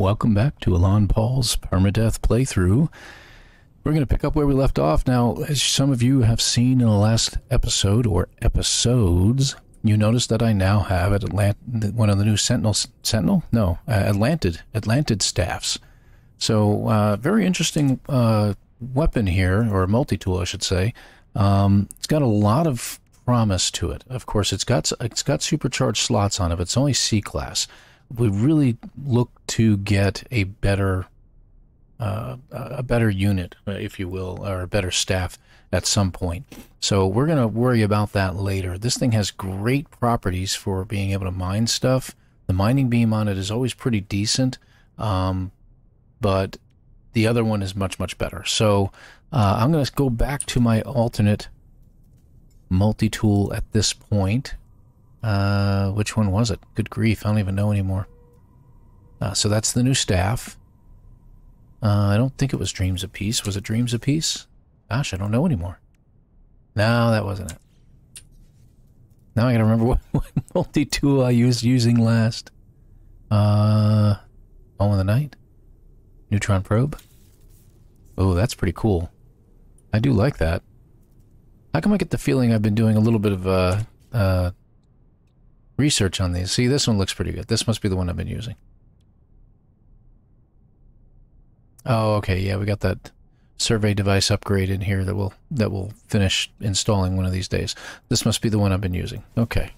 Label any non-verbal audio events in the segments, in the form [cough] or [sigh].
Welcome back to ElanPaul's Permadeath playthrough. We're going to pick up where we left off. Now, as some of you have seen in the last episode or episodes, you notice that I now have at Atlant- one of the new Sentinel, Sentinel? No, uh, Atlantid, Atlantid staffs. So, uh, very interesting uh, weapon here, or multi-tool, I should say. Um, it's got a lot of promise to it. Of course, it's got it's got supercharged slots on it. But it's only C class. We really look to get a better uh, a better unit, if you will, or a better staff at some point. So we're going to worry about that later. This thing has great properties for being able to mine stuff. The mining beam on it is always pretty decent, um, but the other one is much, much better. So uh, I'm going to go back to my alternate multi-tool at this point. Uh, which one was it? Good grief, I don't even know anymore. Uh, so that's the new staff. Uh, I don't think it was Dreams of Peace. Was it Dreams of Peace? Gosh, I don't know anymore. No, that wasn't it. Now I gotta remember [laughs] what, what multi-tool I used using last. Uh, Home of the Night? Neutron Probe? Oh, that's pretty cool. I do like that. How come I get the feeling I've been doing a little bit of, uh, uh, research on these? See, this one looks pretty good. This must be the one I've been using. Oh, okay, yeah, we got that survey device upgrade in here that will that will finish installing one of these days. This must be the one I've been using. Okay.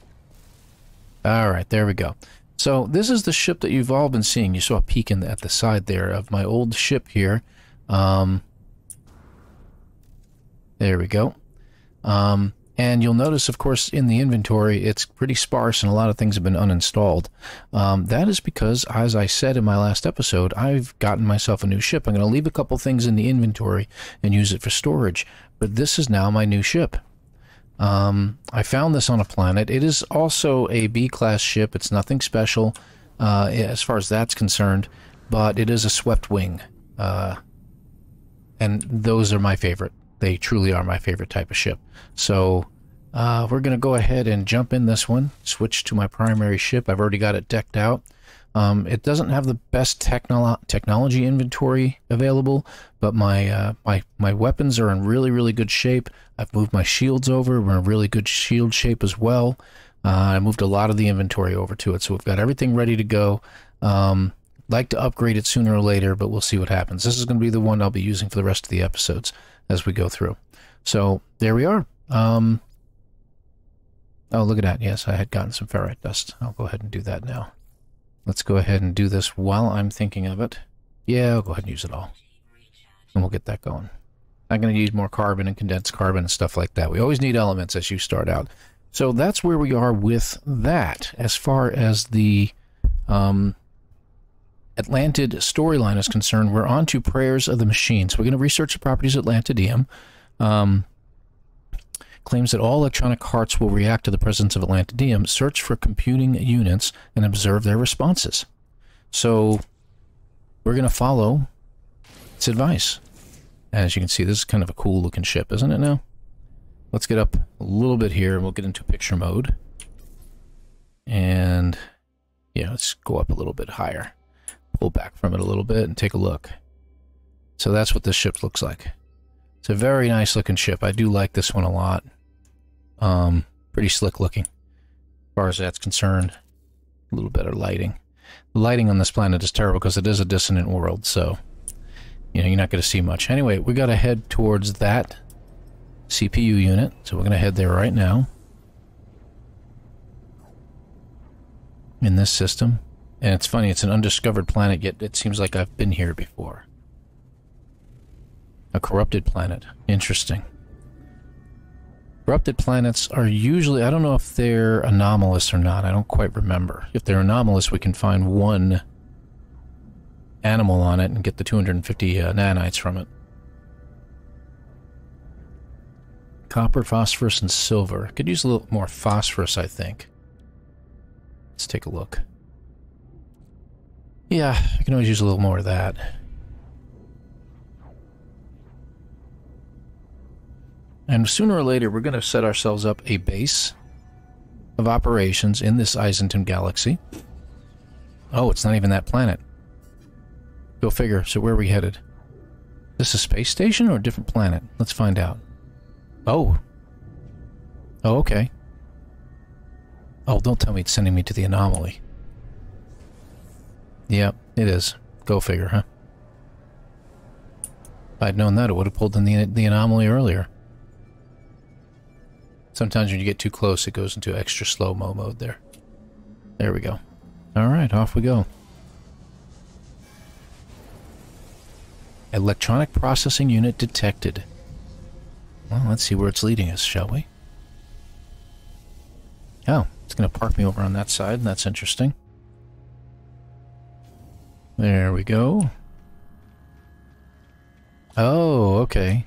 All right, there we go. So this is the ship that you've all been seeing. You saw a peek in the, at the side there of my old ship here. Um, there we go. Um, and you'll notice, of course, in the inventory, it's pretty sparse and a lot of things have been uninstalled. Um, that is because, as I said in my last episode, I've gotten myself a new ship. I'm going to leave a couple things in the inventory and use it for storage. But this is now my new ship. Um, I found this on a planet. It is also a B-class ship. It's nothing special uh, as far as that's concerned, but it is a swept wing. Uh, and those are my favorite. They truly are my favorite type of ship. So uh, we're going to go ahead and jump in this one, switch to my primary ship. I've already got it decked out. Um, it doesn't have the best technolo technology inventory available, but my, uh, my, my weapons are in really, really good shape. I've moved my shields over. We're in really good shield shape as well. Uh, I moved a lot of the inventory over to it, so we've got everything ready to go. Um, like to upgrade it sooner or later, but we'll see what happens. This is going to be the one I'll be using for the rest of the episodes as we go through. So there we are. Um, oh, look at that. Yes, I had gotten some ferrite dust. I'll go ahead and do that now. Let's go ahead and do this while I'm thinking of it. Yeah, I'll go ahead and use it all. And we'll get that going. I'm going to use more carbon and condensed carbon and stuff like that. We always need elements as you start out. So that's where we are with that. As far as the um, Atlantid storyline is concerned, we're on to Prayers of the Machine. So we're going to research the properties of Atlantidium. Um, claims that all electronic hearts will react to the presence of Atlantidium, search for computing units, and observe their responses. So we're going to follow its advice. As you can see, this is kind of a cool looking ship, isn't it now? Let's get up a little bit here and we'll get into picture mode. And yeah, let's go up a little bit higher pull back from it a little bit and take a look. So that's what this ship looks like. It's a very nice looking ship. I do like this one a lot. Um, pretty slick looking, as far as that's concerned. A little better lighting. The lighting on this planet is terrible because it is a dissonant world, so you know you're not going to see much. Anyway, we got to head towards that CPU unit, so we're going to head there right now. In this system. And it's funny, it's an undiscovered planet, yet it seems like I've been here before. A corrupted planet. Interesting. Corrupted planets are usually, I don't know if they're anomalous or not, I don't quite remember. If they're anomalous, we can find one animal on it and get the 250 uh, nanites from it. Copper, phosphorus, and silver. Could use a little more phosphorus, I think. Let's take a look. Yeah, I can always use a little more of that. And sooner or later, we're going to set ourselves up a base of operations in this Eissentam galaxy. Oh, it's not even that planet. Go figure. So where are we headed? Is this a space station or a different planet? Let's find out. Oh. Oh, okay. Oh, don't tell me it's sending me to the anomaly. Yep, it is. Go figure, huh? If I'd known that, it would have pulled in the, the anomaly earlier. Sometimes when you get too close, it goes into extra slow-mo mode there. There we go. Alright, off we go. Electronic processing unit detected. Well, let's see where it's leading us, shall we? Oh, it's going to park me over on that side. That's interesting. There we go. Oh, okay.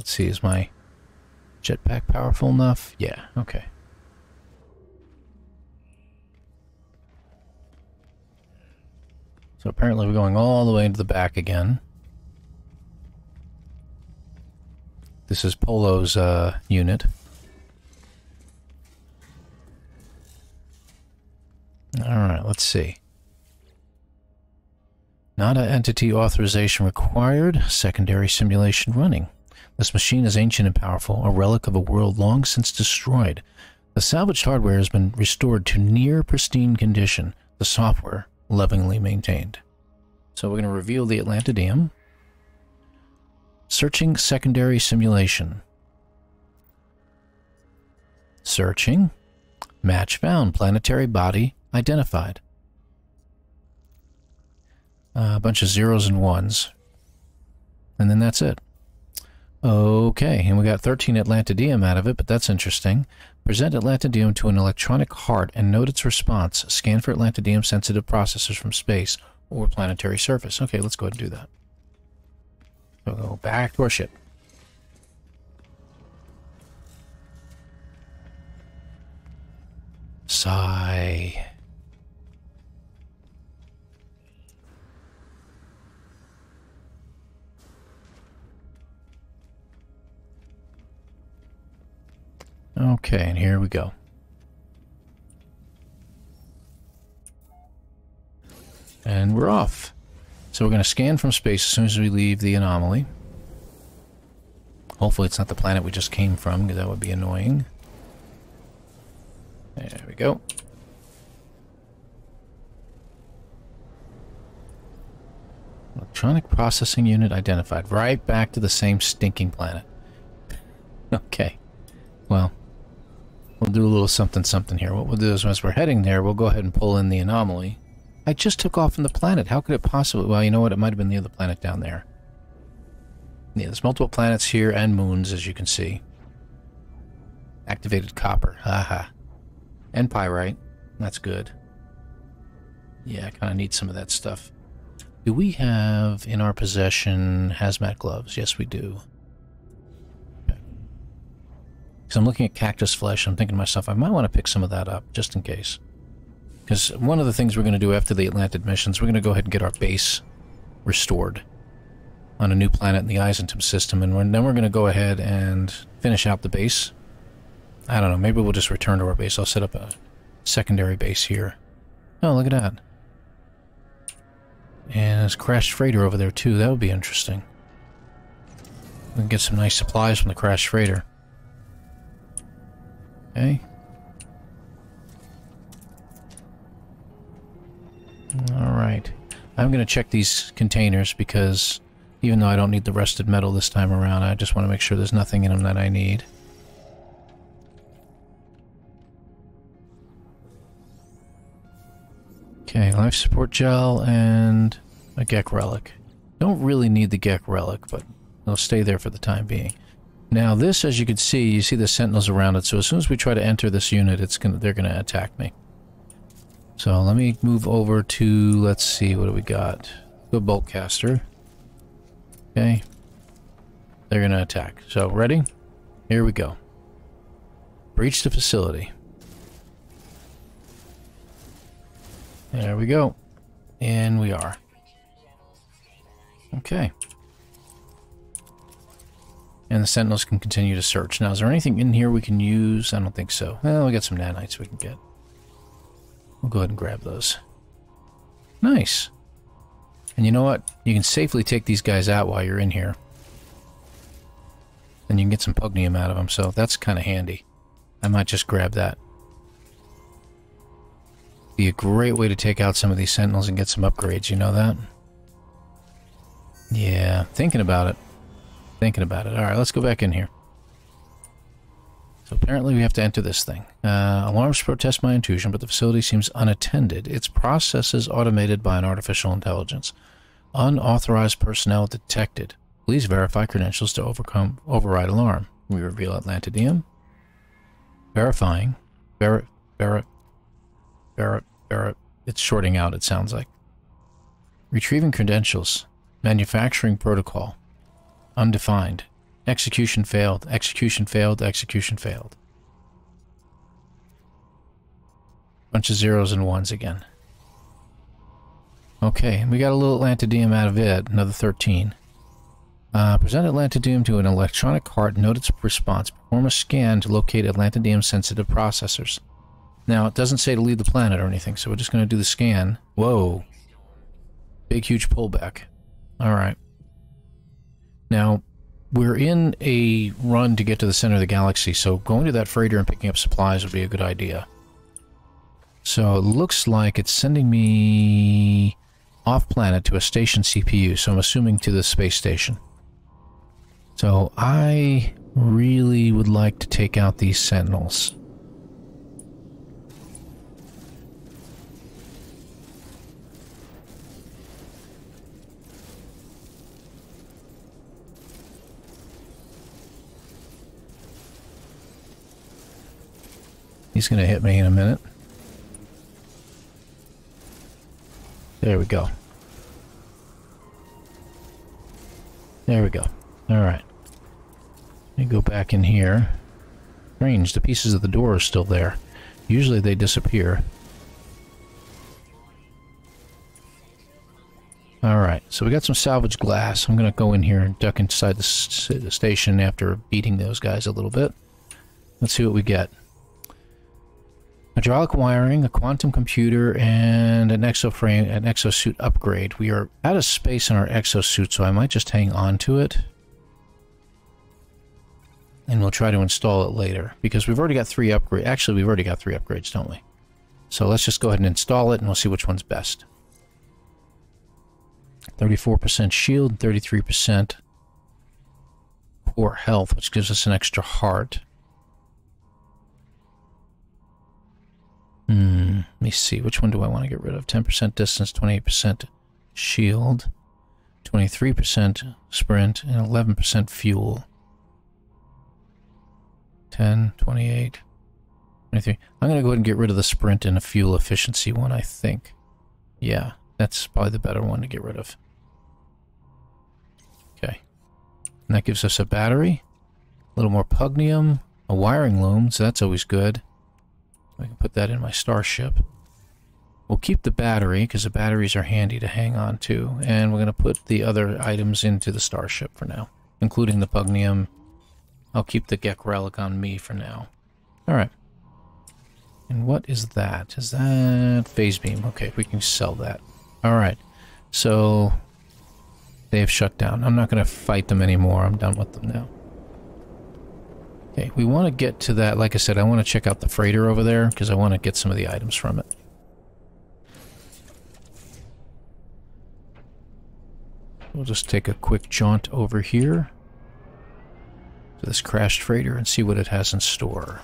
Let's see, is my jetpack powerful enough? Yeah, okay. So apparently we're going all the way into the back again. This is Polo's uh, unit. Alright, let's see. NADA entity authorization required, secondary simulation running. This machine is ancient and powerful, a relic of a world long since destroyed. The salvaged hardware has been restored to near pristine condition. The software lovingly maintained. So we're going to reveal the Atlantidium. Searching secondary simulation. Searching. Match found. Planetary body identified. Uh, a bunch of zeros and ones. And then that's it. Okay, and we got 13 Atlantidium out of it, but that's interesting. Present Atlantidium to an electronic heart and note its response. Scan for Atlantidium sensitive processors from space or planetary surface. Okay, let's go ahead and do that. We'll go back to our ship. Sigh. Okay, and here we go. And we're off. So we're going to scan from space as soon as we leave the anomaly. Hopefully it's not the planet we just came from, because that would be annoying. There we go. Electronic processing unit identified. Right back to the same stinking planet. [laughs] okay. Well, we'll do a little something something here. What we'll do is once we're heading there, we'll go ahead and pull in the anomaly. I just took off from the planet. How could it possibly... Well, you know what? It might have been the other planet down there. Yeah, there's multiple planets here and moons, as you can see. Activated copper. Haha. And pyrite. That's good. Yeah, I kind of need some of that stuff. Do we have in our possession hazmat gloves? Yes, we do. Because I'm looking at cactus flesh, I'm thinking to myself, I might want to pick some of that up, just in case. Because one of the things we're going to do after the Atlantid missions, we're going to go ahead and get our base restored on a new planet in the Eissentam system, and then we're going to go ahead and finish out the base. I don't know, maybe we'll just return to our base. I'll set up a secondary base here. Oh, look at that. And there's a crashed freighter over there, too. That would be interesting. We can get some nice supplies from the crashed freighter. Okay. Alright. I'm going to check these containers because even though I don't need the rusted metal this time around, I just want to make sure there's nothing in them that I need. Okay, life support gel and a Gek relic. Don't really need the Gek relic, but it'll stay there for the time being. Now this, as you can see, you see the sentinels around it, so as soon as we try to enter this unit, it's gonna they're gonna attack me. So let me move over to, let's see, what do we got? The bolt caster. Okay. They're going to attack. So, ready? Here we go. Breach the facility. There we go. And we are. Okay. And the sentinels can continue to search. Now, is there anything in here we can use? I don't think so. Well, we got some nanites we can get. We'll go ahead and grab those. Nice. And you know what? You can safely take these guys out while you're in here. And you can get some pugneum out of them, so that's kind of handy. I might just grab that. Be a great way to take out some of these sentinels and get some upgrades, you know that? Yeah, thinking about it. Thinking about it. Alright, let's go back in here. So apparently we have to enter this thing. Uh, alarms protest my intrusion, but the facility seems unattended. Its processes automated by an artificial intelligence. Unauthorized personnel detected. Please verify credentials to overcome override alarm. We reveal Atlantidium. Verifying. Ver, ver, ver, ver. It's shorting out, it sounds like. Retrieving credentials. Manufacturing protocol. Undefined. Execution failed. Execution failed. Execution failed. Bunch of zeros and ones again. Okay, we got a little Atlantidium out of it. Another 13. Uh, present Atlantidium to an electronic cart. Note its response. Perform a scan to locate Atlantidium-sensitive processors. Now, it doesn't say to leave the planet or anything, so we're just going to do the scan. Whoa. Big, huge pullback. All right. Now, we're in a run to get to the center of the galaxy, so going to that freighter and picking up supplies would be a good idea. So it looks like it's sending me off-planet to a station CPU, so I'm assuming to the space station. So I really would like to take out these sentinels. He's going to hit me in a minute. There we go. There we go. Alright. Let me go back in here. Strange, the pieces of the door are still there. Usually they disappear. Alright, so we got some salvage glass. I'm going to go in here and duck inside the, the station after beating those guys a little bit. Let's see what we get. Hydraulic wiring, a quantum computer, and an exoframe, an exosuit upgrade. We are out of space in our exosuit, so I might just hang on to it. And we'll try to install it later, because we've already got three upgrades. Actually, we've already got three upgrades, don't we? So let's just go ahead and install it, and we'll see which one's best. 34% shield, 33% poor health, which gives us an extra heart. Hmm, let me see. Which one do I want to get rid of? 10% distance, 28% shield, 23% sprint, and 11% fuel. 10, 28, 23. I'm going to go ahead and get rid of the sprint and the fuel efficiency one, I think. Yeah, that's probably the better one to get rid of. Okay. And that gives us a battery, a little more pugneum, a wiring loom, so that's always good. I can put that in my starship. We'll keep the battery, because the batteries are handy to hang on to, and we're going to put the other items into the starship for now, including the pugneum. I'll keep the Gek relic on me for now. Alright. And what is that? Is that phase beam? Okay, we can sell that. Alright. So, they have shut down. I'm not going to fight them anymore. I'm done with them now. Okay, we want to get to that. Like I said, I want to check out the freighter over there because I want to get some of the items from it. We'll just take a quick jaunt over here to this crashed freighter and see what it has in store.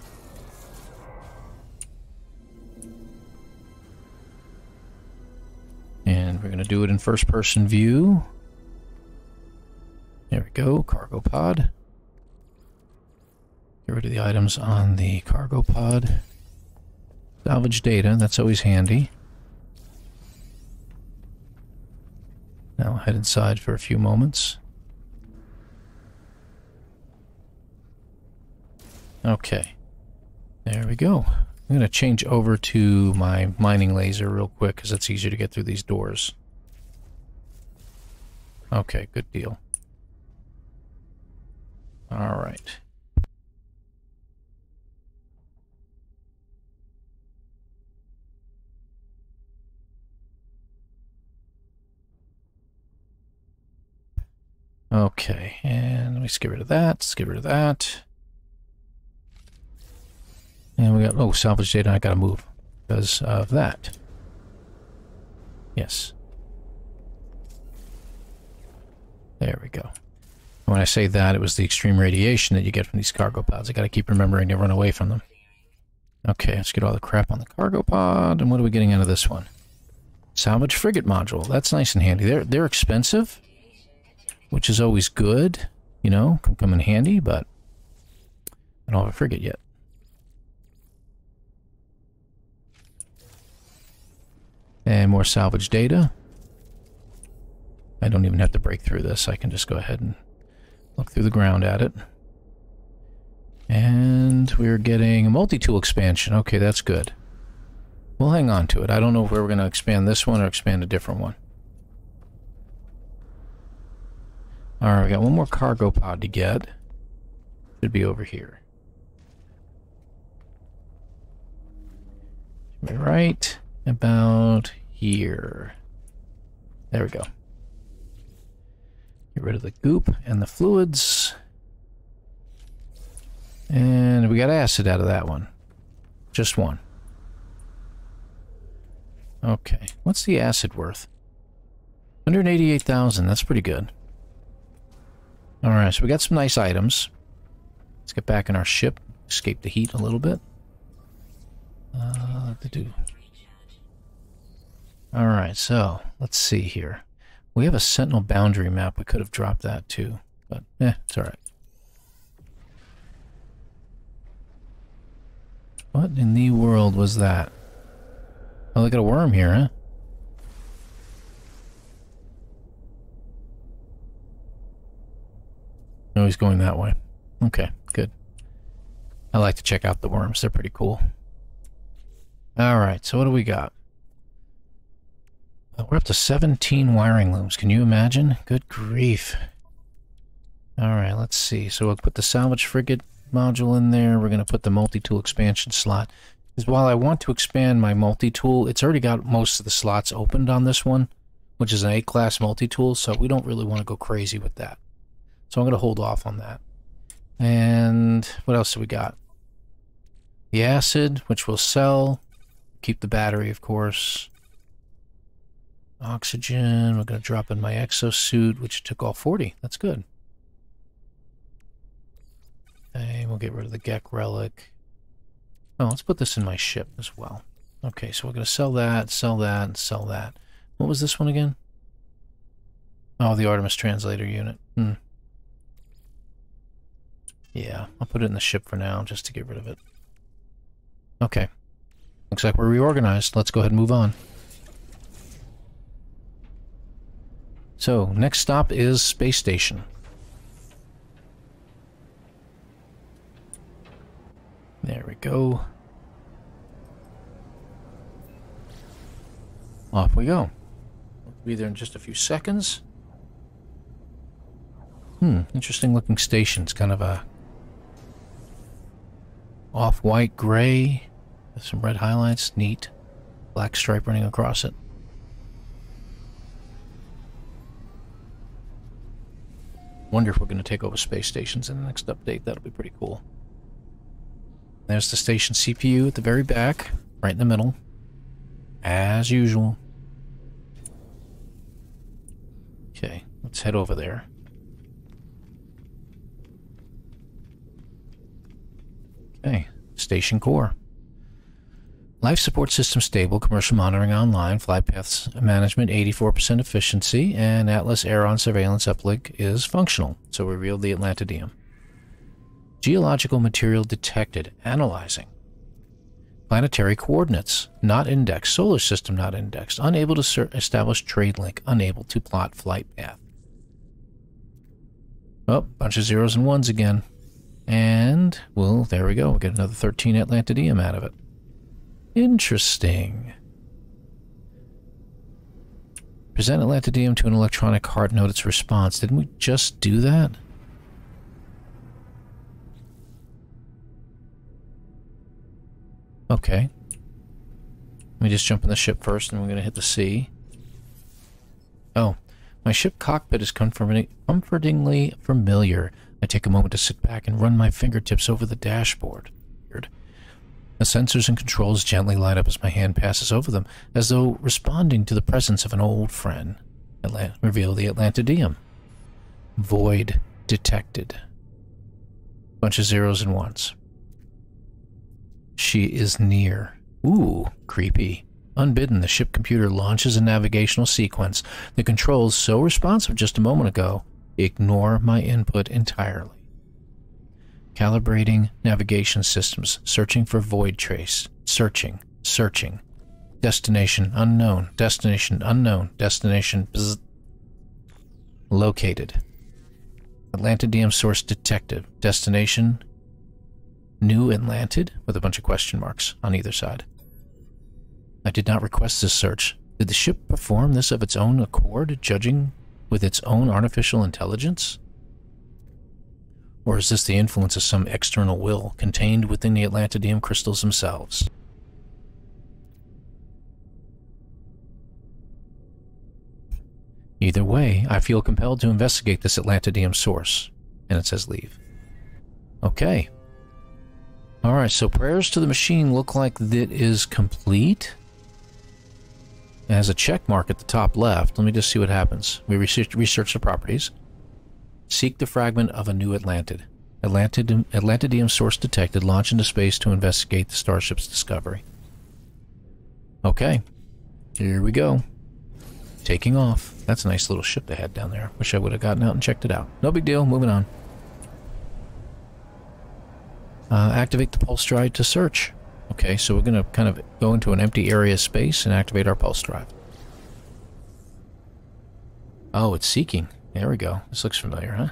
And we're going to do it in first person view. There we go, cargo pod. Get rid of the items on the cargo pod. Salvage data, that's always handy. Now head inside for a few moments. Okay. There we go. I'm going to change over to my mining laser real quick because it's easier to get through these doors. Okay, good deal. All right. Okay, and let's get rid of that. Let's get rid of that. And we got, oh, salvage data, I gotta move because of that. Yes. There we go. When I say that, it was the extreme radiation that you get from these cargo pods. I gotta keep remembering to run away from them. Okay, let's get all the crap on the cargo pod. And what are we getting out of this one? Salvage frigate module. That's nice and handy. They're, they're expensive, which is always good. You know, can come in handy, but I don't have a frigate yet. And more salvage data. I don't even have to break through this. I can just go ahead and look through the ground at it. And we're getting a multi-tool expansion. Okay, that's good. We'll hang on to it. I don't know if we're going to expand this one or expand a different one. Alright, we got one more cargo pod to get. Should be over here. Should be right about here. There we go. Get rid of the goop and the fluids. And we got acid out of that one. Just one. Okay. What's the acid worth? 188,000. That's pretty good. Alright, so we got some nice items. Let's get back in our ship. Escape the heat a little bit. Uh, to do. Alright, so let's see here. We have a sentinel boundary map. We could have dropped that too. But, eh, it's alright. What in the world was that? Oh, look at a worm here, huh? No, he's going that way. Okay, good. I like to check out the worms. They're pretty cool. Alright, so what do we got? Uh, we're up to 17 wiring looms. Can you imagine? Good grief. Alright, let's see. So we'll put the salvage frigate module in there. We're going to put the multi-tool expansion slot. Because while I want to expand my multi-tool, it's already got most of the slots opened on this one, which is an A-class multi-tool, so we don't really want to go crazy with that. So I'm going to hold off on that. And what else do we got? The acid, which we'll sell. Keep the battery, of course. Oxygen, we're going to drop in my exosuit, which took all 40. That's good. And we'll get rid of the Gek relic. Oh, let's put this in my ship as well. Okay, so we're going to sell that, sell that, sell that. What was this one again? Oh, the Artemis translator unit. Hmm. Yeah, I'll put it in the ship for now, just to get rid of it. Okay. Looks like we're reorganized. Let's go ahead and move on. So, next stop is Space Station. There we go. Off we go. We'll be there in just a few seconds. Hmm, interesting looking station. It's kind of a off-white gray with some red highlights. Neat. Black stripe running across it. Wonder if we're going to take over space stations in the next update. That'll be pretty cool. There's the station CPU at the very back, right in the middle. As usual. Okay, let's head over there. Okay, station core. Life support system stable, commercial monitoring online, flight paths management 84% efficiency, and Atlas Aeron surveillance uplink is functional. So we revealed the Atlantidium. Geological material detected. Analyzing. Planetary coordinates. Not indexed. Solar system not indexed. Unable to establish trade link. Unable to plot flight path. Oh, bunch of zeros and ones again. And, well, there we go. We'll get another 13 Atlantidium out of it. Interesting. Present Atlantidium to an electronic heart note its response. Didn't we just do that? Okay. Let me just jump in the ship first and we're going to hit the sea. Oh. My ship cockpit is comforting, comfortingly familiar. I take a moment to sit back and run my fingertips over the dashboard. The sensors and controls gently light up as my hand passes over them, as though responding to the presence of an old friend. Atlant reveal the Atlantidium. Void detected. Bunch of zeros and ones. She is near. Ooh, creepy. Unbidden, the ship computer launches a navigational sequence. The controls, so responsive just a moment ago, ignore my input entirely. Calibrating navigation systems, searching for void trace, searching, searching. Destination unknown, destination unknown, destination bzz. located. Atlantidium source detective, destination New Atlantid with a bunch of question marks on either side. I did not request this search. Did the ship perform this of its own accord, judging with its own artificial intelligence? Or is this the influence of some external will contained within the Atlantidium crystals themselves? Either way, I feel compelled to investigate this Atlantidium source. And it says leave. Okay. Alright, so prayers to the machine look like that is complete. It has a check mark at the top left. Let me just see what happens. We research, research the properties. Seek the fragment of a new Atlantid. Atlantid. Atlantidium source detected. Launch into space to investigate the starship's discovery. Okay. Here we go. Taking off. That's a nice little ship they had down there. Wish I would have gotten out and checked it out. No big deal. Moving on. Uh, activate the pulse drive to search. Okay, so we're going to kind of go into an empty area space and activate our pulse drive. Oh, it's seeking. There we go. This looks familiar, huh?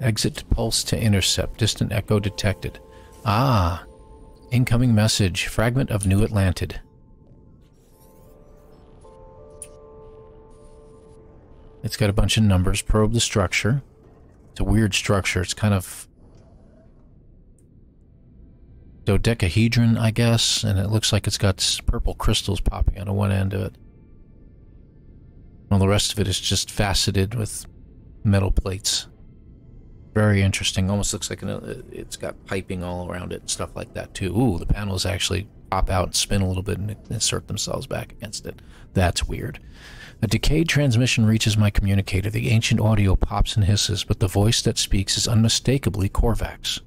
Exit pulse to intercept. Distant echo detected. Ah. Incoming message. Fragment of New Atlantid. It's got a bunch of numbers. Probe the structure. It's a weird structure. It's kind of dodecahedron, I guess, and it looks like it's got purple crystals popping out of one end of it. All the rest of it is just faceted with metal plates. Very interesting. Almost looks like an, uh, it's got piping all around it and stuff like that too. Ooh, the panels actually pop out and spin a little bit and insert themselves back against it. That's weird. A decayed transmission reaches my communicator. The ancient audio pops and hisses, but the voice that speaks is unmistakably Korvax.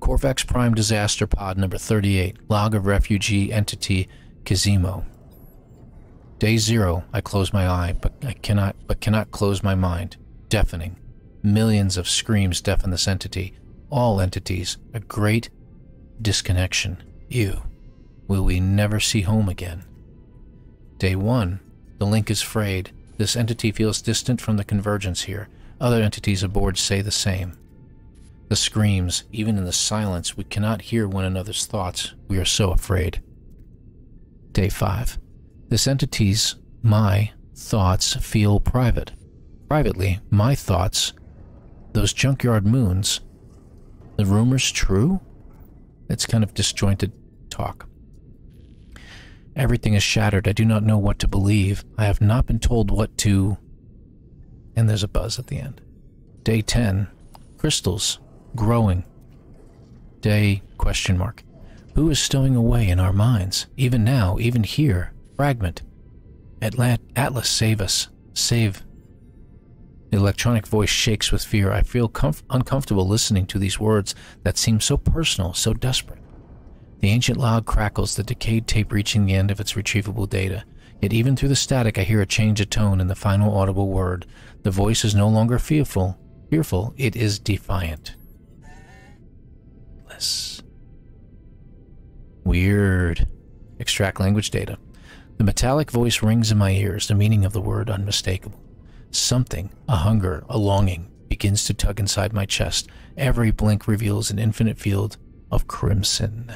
Korvax Prime Disaster Pod number 38, log of refugee entity Kizimo. Day zero, I close my eye, but I cannot but cannot close my mind. Deafening. Millions of screams deafen this entity. All entities. A great disconnection. You. Will we never see home again? Day one, the link is frayed. This entity feels distant from the convergence here. Other entities aboard say the same. The screams, even in the silence, we cannot hear one another's thoughts. We are so afraid. Day 5. This entity's, my, thoughts feel private. Privately, my thoughts, those junkyard moons, the rumors true? It's kind of disjointed talk. Everything is shattered. I do not know what to believe. I have not been told what to... And there's a buzz at the end. Day 10. Crystals. Growing. Day question mark. Who is stowing away in our minds? Even now, even here. Fragment. Atlant Atlas, save us. Save. The electronic voice shakes with fear. I feel uncomfortable listening to these words that seem so personal, so desperate. The ancient log crackles, the decayed tape reaching the end of its retrievable data. Yet even through the static, I hear a change of tone in the final audible word. The voice is no longer fearful. Fearful, it is defiant. Less. Weird. Extract language data. The metallic voice rings in my ears, the meaning of the word unmistakable. Something, a hunger, a longing, begins to tug inside my chest. Every blink reveals an infinite field of crimson.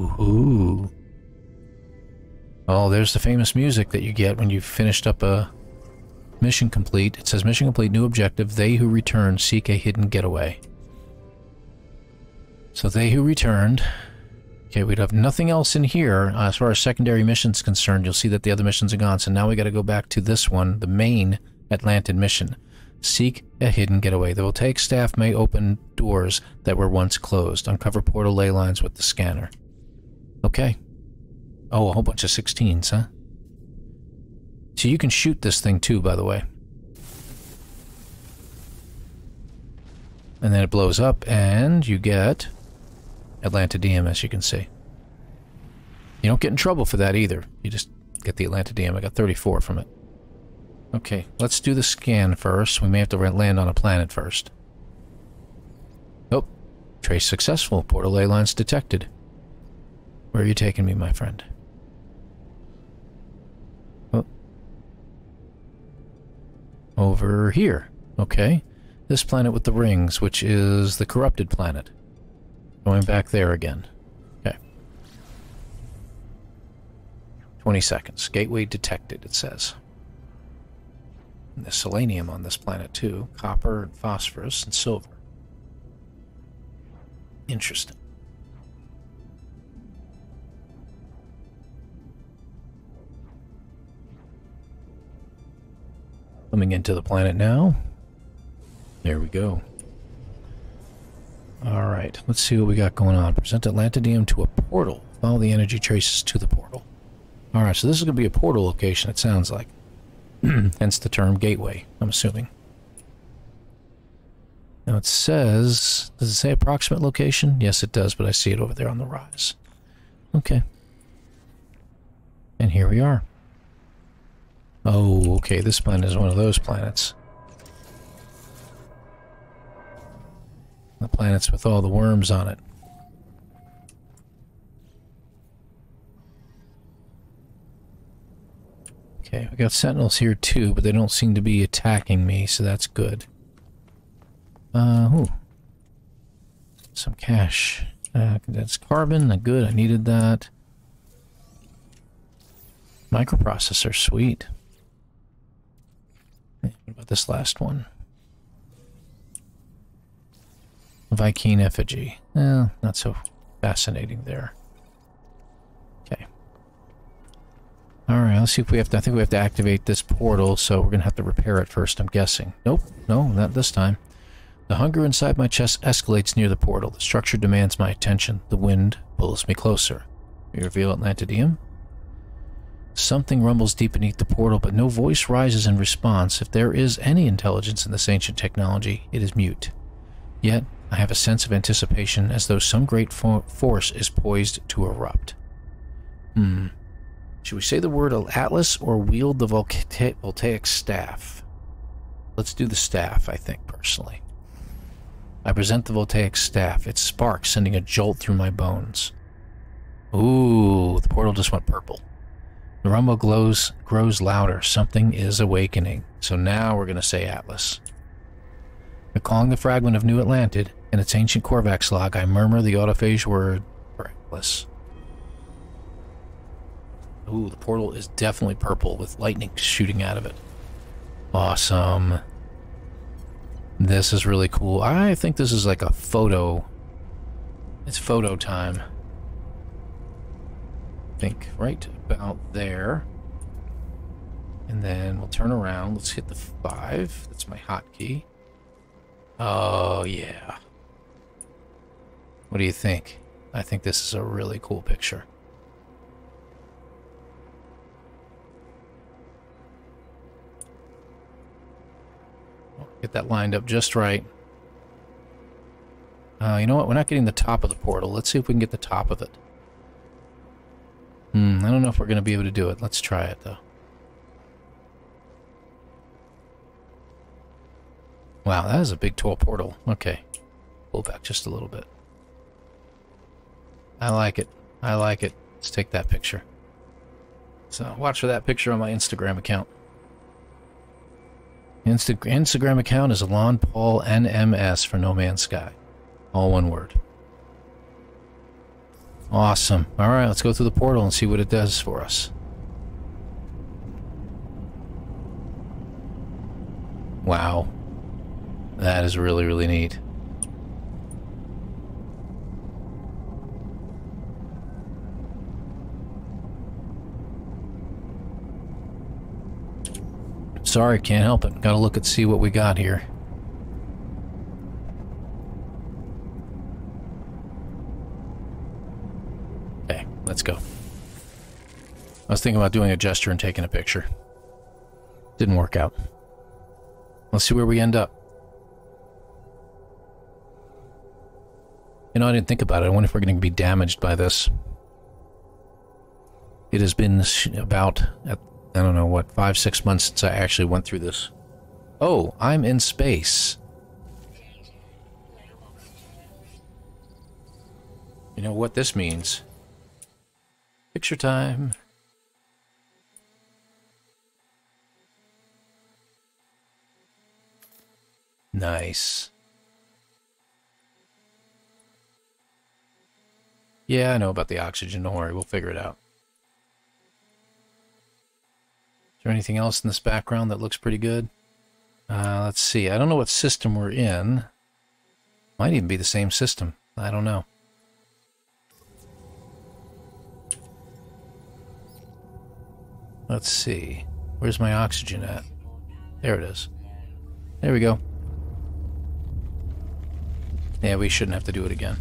Ooh. Oh, there's the famous music that you get when you've finished up a mission complete. It says mission complete, new objective. They who return seek a hidden getaway. So they who returned. Okay, we'd have nothing else in here. Uh, as far as secondary missions concerned, you'll see that the other missions are gone. So now we got to go back to this one, the main Atlantid mission. Seek a hidden getaway. The Voltaic staff may open doors that were once closed. Uncover portal ley lines with the scanner. Okay. Oh, a whole bunch of 16s, huh? So you can shoot this thing too, by the way. And then it blows up, and you get Atlantidium, as you can see. You don't get in trouble for that either. You just get the Atlantidium. I got 34 from it. Okay, let's do the scan first. We may have to land on a planet first. Oh, trace successful. Portal ley lines detected. Where are you taking me, my friend? Over here. Okay. This planet with the rings, which is the corrupted planet. Going back there again. Okay. 20 seconds. Gateway detected, it says. And there's selenium on this planet, too. Copper and phosphorus and silver. Interesting. Coming into the planet now. There we go. Alright, let's see what we got going on. Present Atlantidium to a portal. Follow the energy traces to the portal. Alright, so this is going to be a portal location, it sounds like. [clears throat] Hence the term gateway, I'm assuming. Now it says... Does it say approximate location? Yes, it does, but I see it over there on the rise. Okay. And here we are. Oh, okay, this planet is one of those planets. The planets with all the worms on it. Okay, we got sentinels here too, but they don't seem to be attacking me, so that's good. Uh, ooh. Some cash. Uh, that's carbon, good, I needed that. Microprocessor, sweet. What about this last one? Viking effigy. Well, not so fascinating there. Okay. Alright, let's see if we have to... I think we have to activate this portal, so we're going to have to repair it first, I'm guessing. Nope, no, not this time. The hunger inside my chest escalates near the portal. The structure demands my attention. The wind pulls me closer. We reveal Atlantidium. Something rumbles deep beneath the portal, but no voice rises in response. If there is any intelligence in this ancient technology, it is mute. Yet, I have a sense of anticipation as though some great fo force is poised to erupt. Hmm. Should we say the word Atlas or wield the volta voltaic staff? Let's do the staff, I think, personally. I present the voltaic staff, its spark sending a jolt through my bones. Ooh, the portal just went purple. The rumble glows, grows louder. Something is awakening. So now we're going to say Atlas. Recalling the fragment of New Atlantid in its ancient Korvax log, I murmur the autophage word for Atlas. Ooh, the portal is definitely purple with lightning shooting out of it. Awesome. This is really cool. I think this is like a photo. It's photo time. Think right about there. And then we'll turn around. Let's hit the five. That's my hotkey. Oh, yeah. What do you think? I think this is a really cool picture. Get that lined up just right. Uh, you know what? We're not getting the top of the portal. Let's see if we can get the top of it. Hmm, I don't know if we're going to be able to do it. Let's try it, though. Wow, that is a big tall portal. Okay. Pull back just a little bit. I like it. I like it. Let's take that picture. So watch for that picture on my Instagram account. Insta Instagram account is ElanPaul NMS for No Man's Sky. All one word. Awesome. All right, let's go through the portal and see what it does for us. Wow. That is really, really neat. Sorry, can't help it. Gotta look and see what we got here. Let's go. I was thinking about doing a gesture and taking a picture. Didn't work out. Let's see where we end up. You know, I didn't think about it. I wonder if we're going to be damaged by this. It has been about, I don't know, what, five, six months since I actually went through this. Oh, I'm in space. You know what this means? Picture time. Nice. Yeah, I know about the oxygen. Don't worry, we'll figure it out. Is there anything else in this background that looks pretty good? Uh, let's see. I don't know what system we're in. Might even be the same system. I don't know. Let's see. Where's my oxygen at? There it is. There we go. Yeah, we shouldn't have to do it again.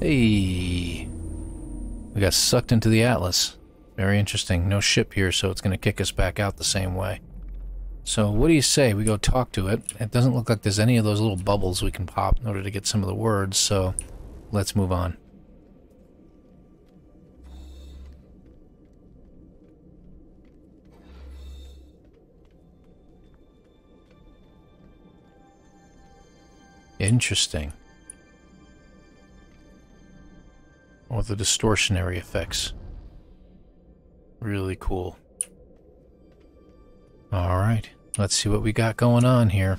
Hey! We got sucked into the Atlas. Very interesting. No ship here, so it's going to kick us back out the same way. So what do you say? We go talk to it. It doesn't look like there's any of those little bubbles we can pop in order to get some of the words, so let's move on. Interesting. Or the distortionary effects. Really cool. Alright, let's see what we got going on here.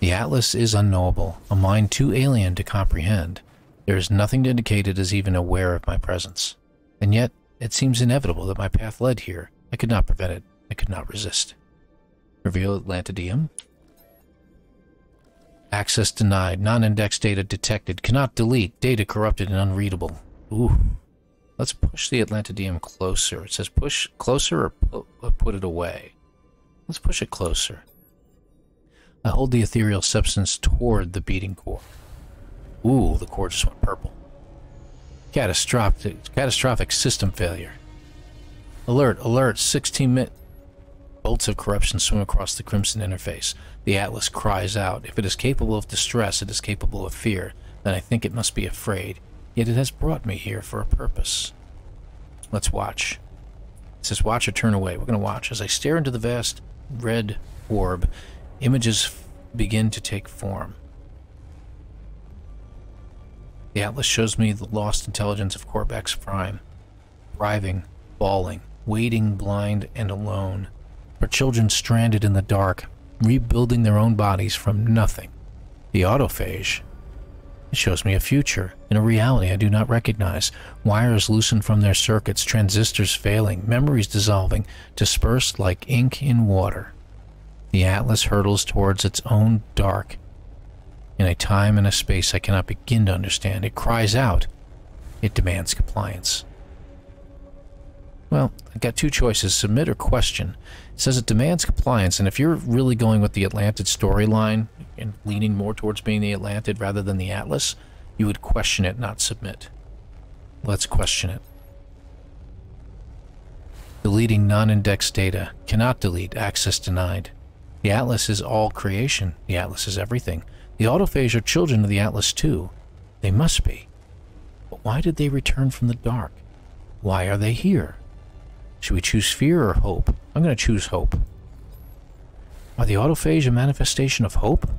The Atlas is unknowable, a mind too alien to comprehend. There is nothing to indicate it is even aware of my presence. And yet, it seems inevitable that my path led here. I could not prevent it. I could not resist. Reveal Atlantidium. Access denied. Non-indexed data detected. Cannot delete. Data corrupted and unreadable. Ooh. Let's push the Atlantidium closer. It says push closer or, or put it away. Let's push it closer. I hold the ethereal substance toward the beating core. Ooh, the core just went purple. Catastrophic, catastrophic system failure. Alert, alert, 16 minute. Bolts of corruption swim across the crimson interface. The Atlas cries out. If it is capable of distress, it is capable of fear. Then I think it must be afraid. Yet it has brought me here for a purpose. Let's watch. It says watch or turn away. We're going to watch. As I stare into the vast red orb, images begin to take form. The Atlas shows me the lost intelligence of Korvax Prime. Thriving, bawling, waiting blind and alone. For children stranded in the dark, rebuilding their own bodies from nothing. The autophage it shows me a future, in a reality I do not recognize. Wires loosened from their circuits, transistors failing, memories dissolving, dispersed like ink in water. The Atlas hurtles towards its own dark. In a time and a space I cannot begin to understand, it cries out. It demands compliance. Well, I've got two choices, submit or question. It says it demands compliance, and if you're really going with the Atlantid storyline, and leaning more towards being the Atlantid rather than the Atlas, you would question it, not submit. Let's question it. Deleting non-indexed data. Cannot delete. Access denied. The Atlas is all creation. The Atlas is everything. The autophage are children of the Atlas too. They must be. But why did they return from the dark? Why are they here? Should we choose fear or hope? I'm going to choose hope. Are the autophage a manifestation of hope?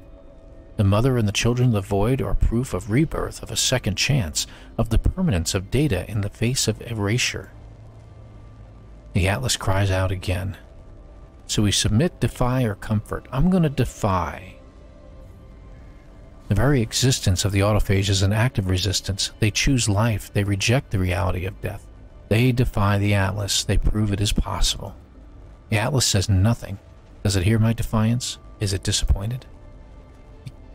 The mother and the children of the void are proof of rebirth, of a second chance, of the permanence of data in the face of erasure. The Atlas cries out again. So we submit, defy, or comfort. I'm going to defy. The very existence of the autophage is an act of resistance. They choose life. They reject the reality of death. They defy the Atlas. They prove it is possible. The Atlas says nothing. Does it hear my defiance? Is it disappointed?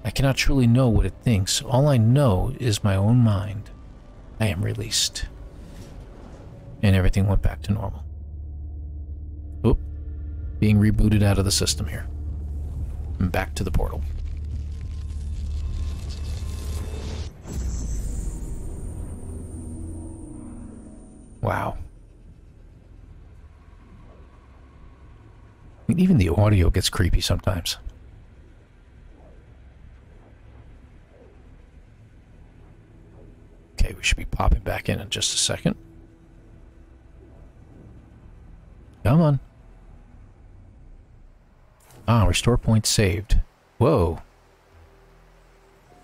I cannot truly know what it thinks. All I know is my own mind. I am released. And everything went back to normal. Oop. Being rebooted out of the system here. And back to the portal. Wow. Even the audio gets creepy sometimes. Okay, we should be popping back in in just a second. Come on. Ah, restore point saved. Whoa.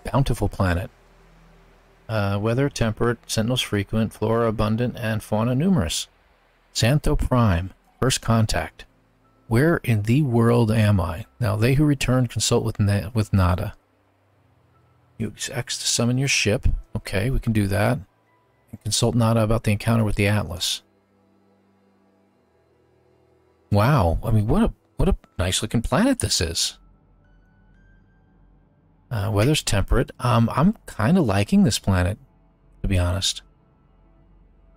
Bountiful planet. Uh, weather temperate, sentinels frequent, flora abundant, and fauna numerous. Xantho Prime. First contact. Where in the world am I? Now, they who return consult with, Na with Nada. Use X to summon your ship. Okay, we can do that. And consult Nada about the encounter with the Atlas. Wow, I mean, what a what a nice looking planet this is. Uh, weather's temperate. Um, I'm kind of liking this planet, to be honest.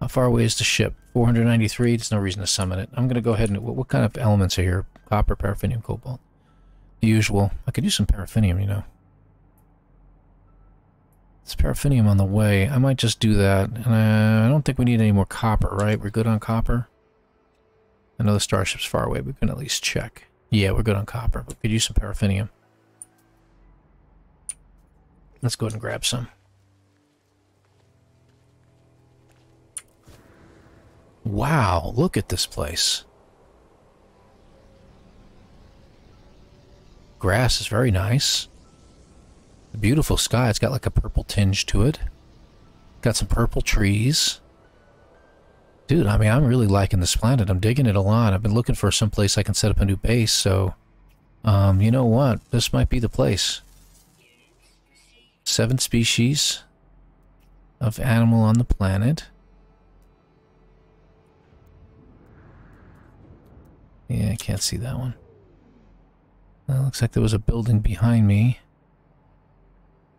How far away is the ship? 493. There's no reason to summon it. I'm going to go ahead and... What, what, kind of elements are here? Copper, paraffinium, cobalt. The usual. I could use some paraffinium, you know. It's paraffinium on the way. I might just do that. And uh, I don't think we need any more copper, right? We're good on copper? I know the starship's far away. We can at least check. Yeah, we're good on copper, but we could use some paraffinium. Let's go ahead and grab some. Wow, look at this place. Grass is very nice. The beautiful sky, it's got like a purple tinge to it. Got some purple trees. Dude, I mean, I'm really liking this planet. I'm digging it a lot. I've been looking for some place I can set up a new base, so... Um, you know what? This might be the place. Seven species of animal on the planet. Yeah, I can't see that one. Well, looks like there was a building behind me.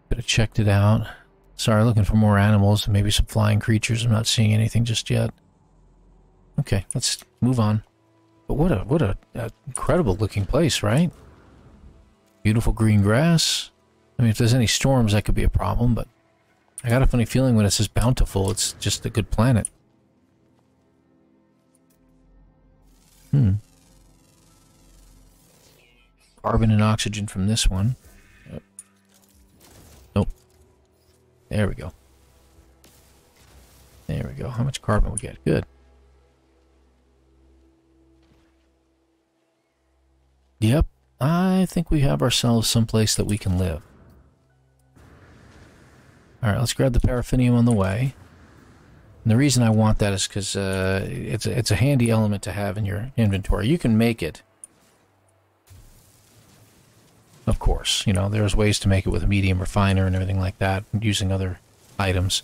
Could have checked it out. Sorry, looking for more animals and maybe some flying creatures. I'm not seeing anything just yet. Okay, let's move on. But what a what a, a incredible looking place, right? Beautiful green grass. I mean, if there's any storms, that could be a problem, but I got a funny feeling when it says bountiful, it's just a good planet. Hmm. Carbon and oxygen from this one. Nope. There we go. There we go. How much carbon we get? Good. Yep, I think we have ourselves someplace that we can live. Alright, let's grab the paraffinium on the way. And the reason I want that is because uh, it's, it's a handy element to have in your inventory. You can make it. Of course, you know, there's ways to make it with a medium refiner and everything like that, using other items.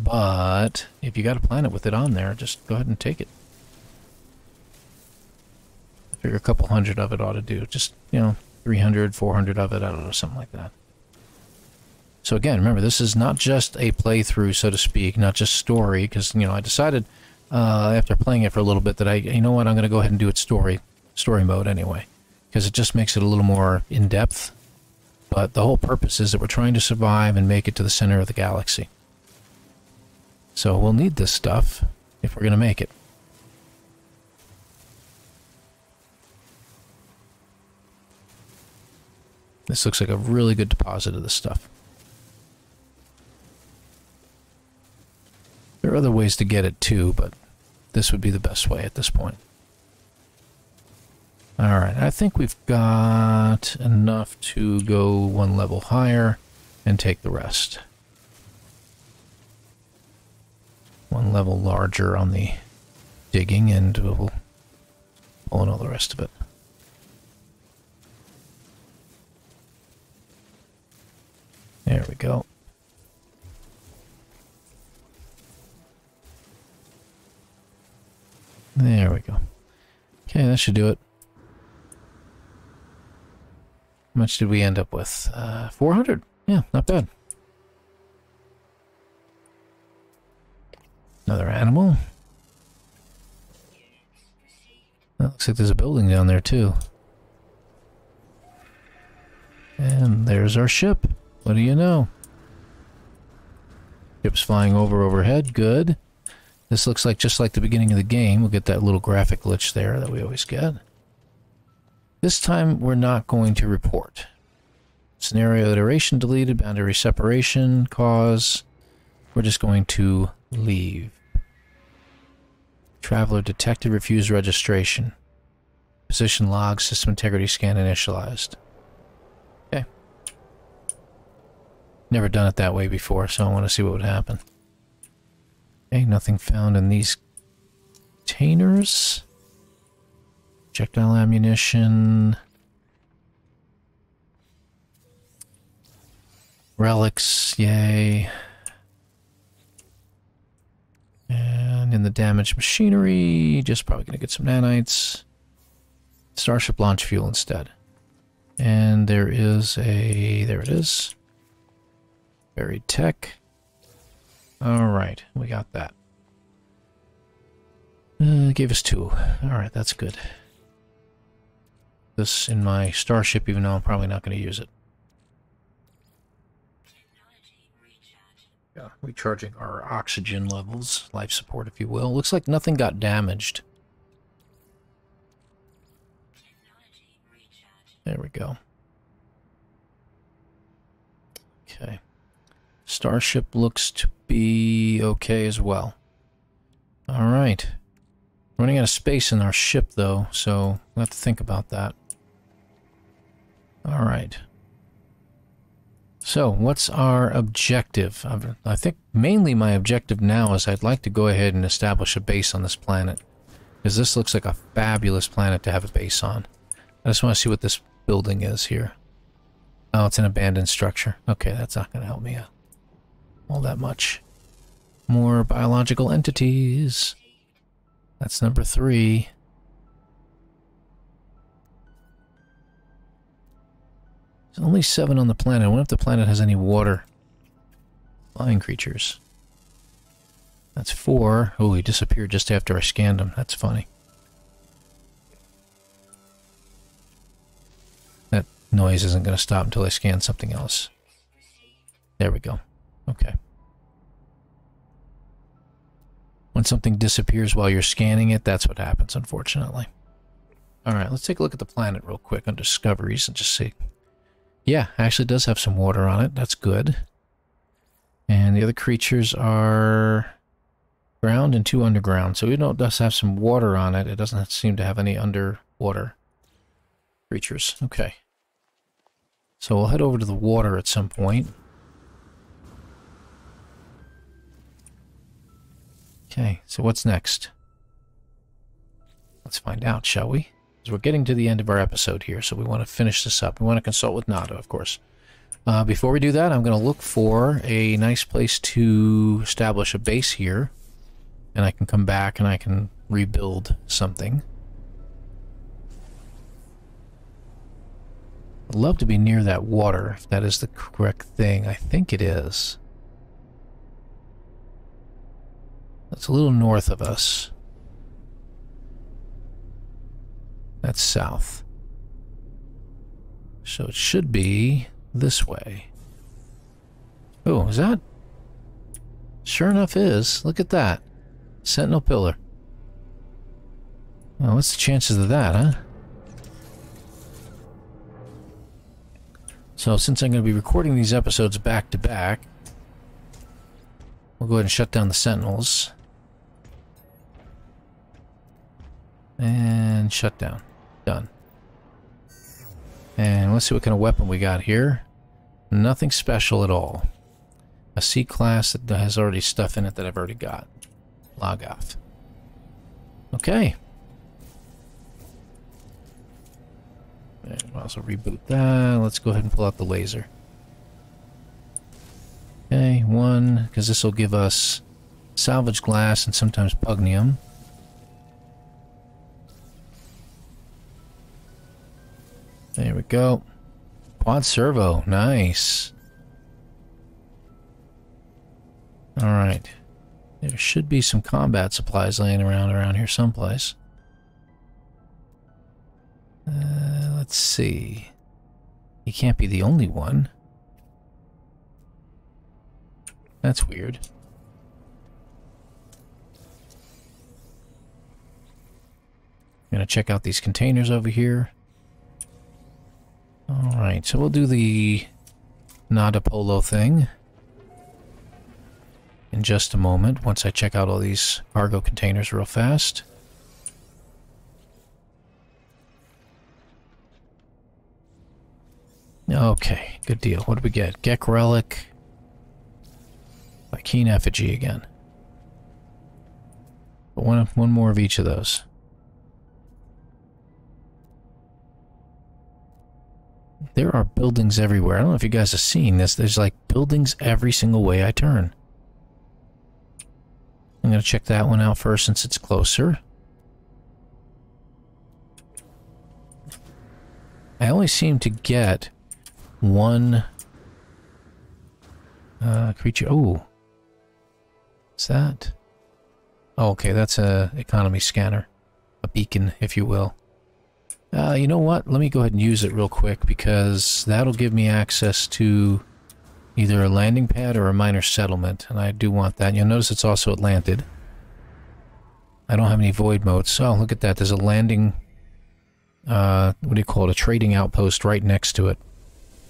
But if you got a planet with it on there, just go ahead and take it I figure a couple hundred of it ought to do. Just, you know, 300, 400 of it, I don't know, something like that. So again, remember, this is not just a playthrough, so to speak, not just story, because, you know, I decided uh, after playing it for a little bit that I, you know what, I'm going to go ahead and do it story, story mode anyway, because it just makes it a little more in-depth. But the whole purpose is that we're trying to survive and make it to the center of the galaxy. So we'll need this stuff if we're going to make it. This looks like a really good deposit of this stuff. There are other ways to get it too, but this would be the best way at this point. Alright, I think we've got enough to go one level higher and take the rest. One level larger on the digging and we'll pull in all the rest of it. There we go. There we go. Okay, that should do it. How much did we end up with? Uh, 400. Yeah, not bad. Another animal. That looks like there's a building down there too. And there's our ship. What do you know? Ship's flying over overhead. Good. This looks like just like the beginning of the game. We'll get that little graphic glitch there that we always get. This time we're not going to report. Scenario iteration deleted, boundary separation, cause. We're just going to leave. Traveler detected, refused registration. Position log, system integrity scan initialized. Okay. Never done it that way before, so I want to see what would happen. Okay, nothing found in these containers. Projectile ammunition. Relics, yay. And in the damaged machinery, just probably going to get some nanites. Starship launch fuel instead. And there is a... there it is. Buried tech. Alright, we got that. Uh, gave us two. Alright, that's good. This in my starship, even though I'm probably not going to use it. Yeah, recharging our oxygen levels, life support, if you will. Looks like nothing got damaged. There we go. Okay. Starship looks to be okay as well. Alright. Running out of space in our ship, though, so we'll have to think about that. Alright. So, what's our objective? I think mainly my objective now is I'd like to go ahead and establish a base on this planet. Because this looks like a fabulous planet to have a base on. I just want to see what this building is here. Oh, it's an abandoned structure. Okay, that's not going to help me out all that much. More biological entities. That's number three. There's only seven on the planet. I wonder if the planet has any water. Flying creatures. That's four. Oh, he disappeared just after I scanned him. That's funny. That noise isn't going to stop until I scan something else. There we go. Okay. When something disappears while you're scanning it, that's what happens, unfortunately. Alright, let's take a look at the planet real quick on discoveries and just see yeah, actually does have some water on it. That's good. And the other creatures are ground and two underground. So even though it does have some water on it, it doesn't seem to have any underwater creatures. Okay. So we'll head over to the water at some point. Okay, so what's next? Let's find out, shall we? We're getting to the end of our episode here, so we want to finish this up. We want to consult with Nada, of course. Uh, before we do that, I'm going to look for a nice place to establish a base here. And I can come back and I can rebuild something. I'd love to be near that water, if that is the correct thing. I think it is. That's a little north of us. That's south. So it should be this way. Oh, is that? Sure enough is. Look at that. Sentinel pillar. Well, what's the chances of that, huh? So since I'm going to be recording these episodes back to back, we'll go ahead and shut down the Sentinels. And shut down. Done. And let's see what kind of weapon we got here. Nothing special at all. A C-class that has already stuff in it that I've already got. Log off. Okay. And we'll also reboot that. Let's go ahead and pull out the laser. Okay, one, because this will give us salvage glass and sometimes pugneum. There we go. Quad servo. Nice. Alright. There should be some combat supplies laying around around here someplace. Uh, let's see. He can't be the only one. That's weird. I'm gonna check out these containers over here. Alright, so we'll do the Nada Polo thing in just a moment once I check out all these cargo containers real fast. Okay, good deal. What do we get? Gek Relic. Vy'keen Effigy again. One, one more of each of those. There are buildings everywhere. I don't know if you guys have seen this. There's like buildings every single way I turn. I'm going to check that one out first since it's closer. I only seem to get one uh, creature. Oh, what's that? Oh, okay, that's a economy scanner, a beacon, if you will. Uh, you know what? Let me go ahead and use it real quick because that'll give me access to either a landing pad or a minor settlement, and I do want that. You'll notice it's also Atlantid. I don't have any void motes. Oh, look at that. There's a landing, uh, what do you call it? A trading outpost right next to it.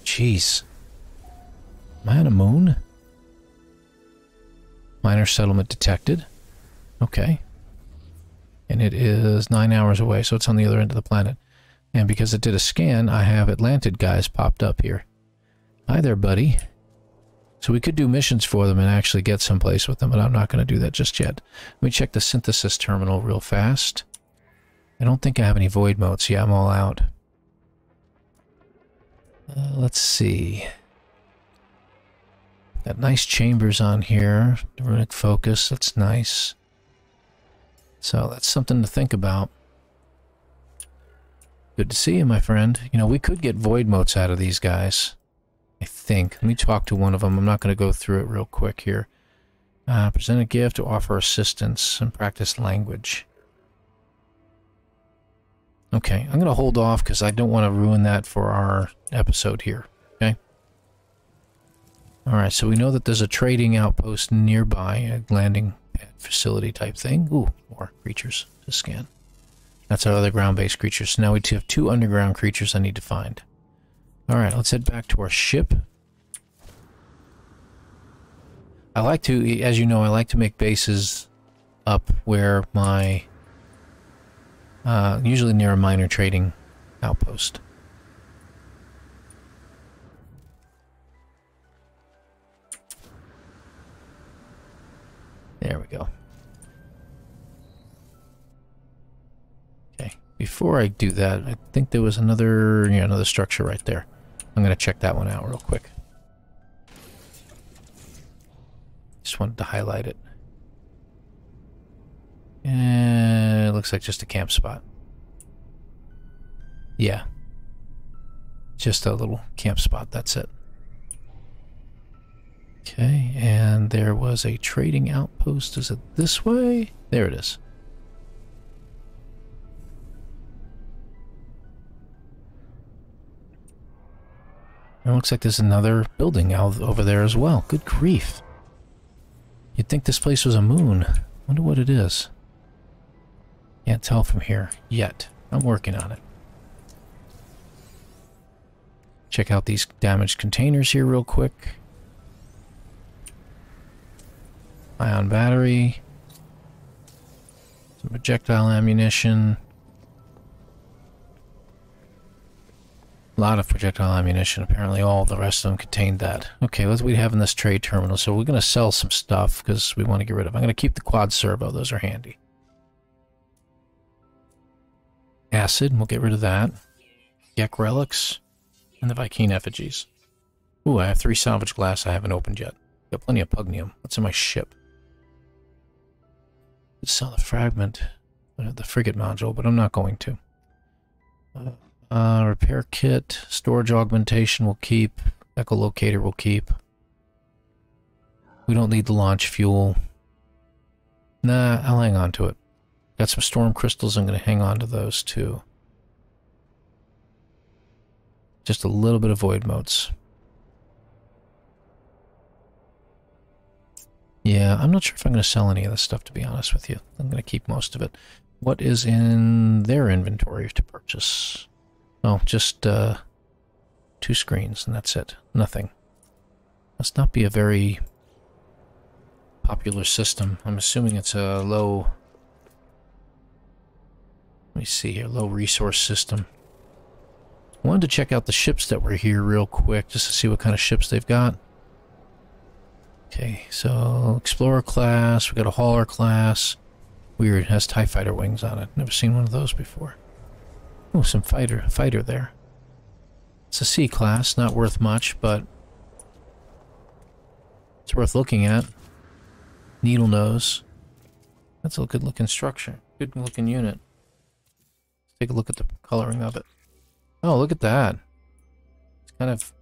Jeez. Am I on a moon? Minor settlement detected. Okay. And it is nine hours away, so it's on the other end of the planet. And because it did a scan, I have Atlantid guys popped up here. Hi there, buddy. So we could do missions for them and actually get someplace with them, but I'm not going to do that just yet. Let me check the synthesis terminal real fast. I don't think I have any void motes. Yeah, I'm all out. Uh, let's see. Got nice chambers on here. Runic focus, that's nice. So that's something to think about. Good to see you, my friend. You know, we could get void motes out of these guys. I think. Let me talk to one of them. I'm not going to go through it real quick here. Uh, present a gift to offer assistance and practice language. Okay, I'm going to hold off because I don't want to ruin that for our episode here. Okay? Alright, so we know that there's a trading outpost nearby, a landing facility type thing. Ooh, more creatures to scan. That's our other ground-based creatures. So now we have two underground creatures I need to find. Alright, let's head back to our ship. I like to, as you know, I like to make bases up where my uh, usually near a minor trading outpost. There we go. Before I do that, I think there was another, yeah, another structure right there. I'm going to check that one out real quick. Just wanted to highlight it. And it looks like just a camp spot. Yeah. Just a little camp spot, that's it. Okay, and there was a trading outpost. Is it this way? There it is. It looks like there's another building out over there as well. Good grief. You'd think this place was a moon. Wonder what it is. Can't tell from here yet. I'm working on it. Check out these damaged containers here real quick. Ion battery. Some projectile ammunition. A lot of projectile ammunition. Apparently all the rest of them contained that. Okay, what do we have in this trade terminal? So we're going to sell some stuff because we want to get rid of. I'm going to keep the quad servo. Those are handy. acid, we'll get rid of that. Gek relics, and the Vy'keen effigies. Ooh, I have three salvage glass I haven't opened yet. Got plenty of pugneum. What's in my ship? Could sell the fragment, uh, the frigate module, but I'm not going to. Uh, uh, repair kit, storage augmentation will keep, echolocator will keep. We don't need the launch fuel. Nah, I'll hang on to it. Got some storm crystals. I'm going to hang on to those too. Just a little bit of void motes. Yeah, I'm not sure if I'm going to sell any of this stuff, to be honest with you. I'm going to keep most of it. What is in their inventory to purchase? Oh, just uh, two screens, and that's it. Nothing. Must not be a very popular system. I'm assuming it's a low... Let me see here. Low resource system. I wanted to check out the ships that were here real quick, just to see what kind of ships they've got. Okay, so Explorer class, we got a Hauler class. Weird, has TIE fighter wings on it. Never seen one of those before. Oh, some fighter fighter there. It's a C class, not worth much, but it's worth looking at. Needle nose. That's a good looking structure. Good looking unit. Let's take a look at the coloring of it. Oh, look at that. It's kind of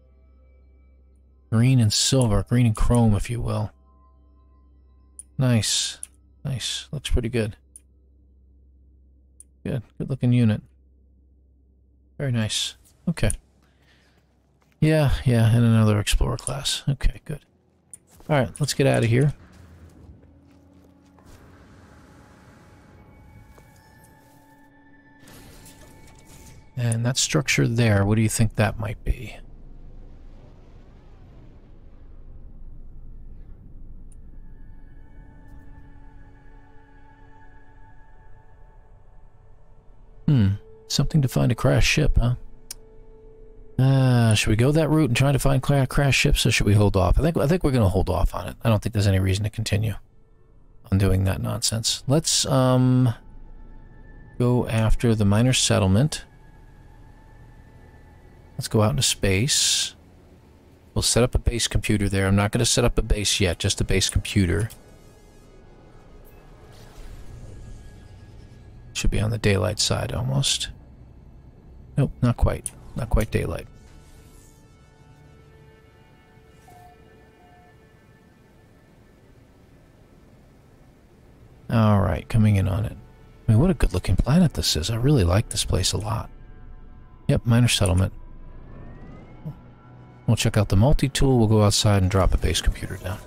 green and silver, green and chrome, if you will. Nice. Nice. Looks pretty good. Good. Good looking unit. Very nice. Okay. Yeah, yeah, and another Explorer class. Okay, good. Alright, let's get out of here. And that structure there, what do you think that might be? Something to find a crashed ship, huh? Uh, should we go that route and try to find crashed ships, or should we hold off? I think I think we're going to hold off on it. I don't think there's any reason to continue on doing that nonsense. Let's um go after the minor settlement. Let's go out into space. We'll set up a base computer there. I'm not going to set up a base yet, just a base computer. Should be on the daylight side almost. Nope, not quite. Not quite daylight. Alright, coming in on it. I mean, what a good looking planet this is. I really like this place a lot. Yep, minor settlement. We'll check out the multi-tool. We'll go outside and drop a base computer down.